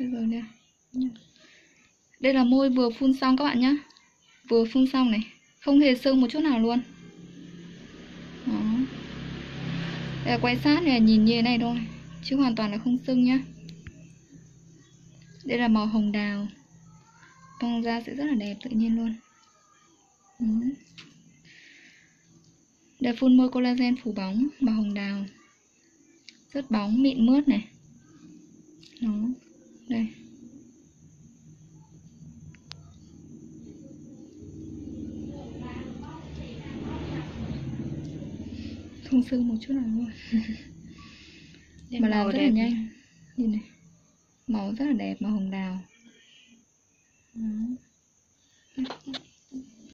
đây giờ nè. Đây là môi vừa phun xong các bạn nhá. Vừa phun xong này. Không hề sưng một chút nào luôn. Đó. Đây là quay sát này nhìn như thế này thôi. Chứ hoàn toàn là không sưng nhá. Đây là màu hồng đào. Bong ra sẽ rất là đẹp tự nhiên luôn. Ừ. Đây phun môi collagen phủ bóng màu hồng đào. Rất bóng, mịn mướt này. Đây. Không sưng một chút nào luôn. Mà làm rất là nhanh. Nhìn này. Màu rất là đẹp, màu hồng đào